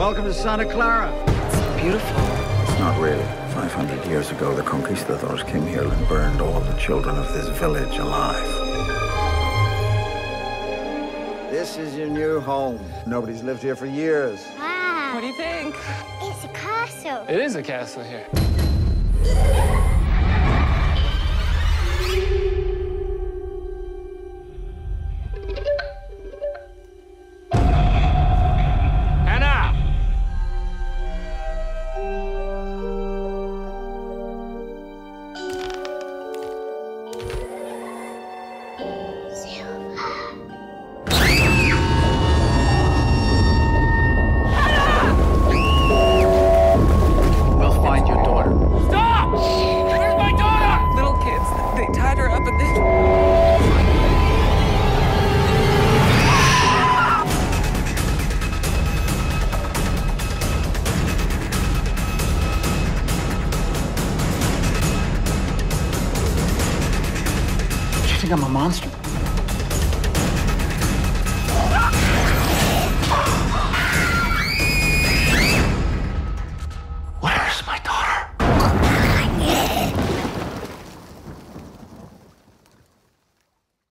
Welcome to Santa Clara. It's beautiful. It's not really. 500 years ago, the conquistadors came here and burned all the children of this village alive. This is your new home. Nobody's lived here for years. Wow. What do you think? It's a castle. It is a castle here. We'll think I'm a monster?